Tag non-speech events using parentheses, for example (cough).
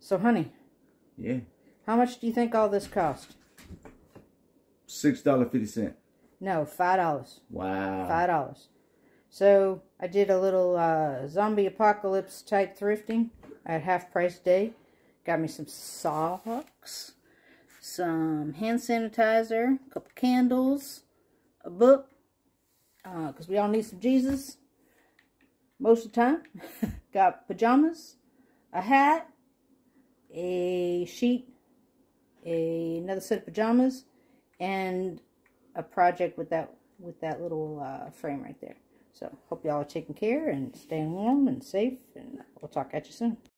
So, honey, Yeah. how much do you think all this cost? Six dollar fifty cent. No, five dollars. Wow. Five dollars. So I did a little uh, zombie apocalypse type thrifting at half price day. Got me some socks, some hand sanitizer, a couple candles, a book, because we all need some Jesus most of the time. (laughs) Got pajamas, a hat, a sheet, a, another set of pajamas, and a project with that with that little uh, frame right there. So hope y'all are taking care and staying warm and safe, and we'll talk at you soon.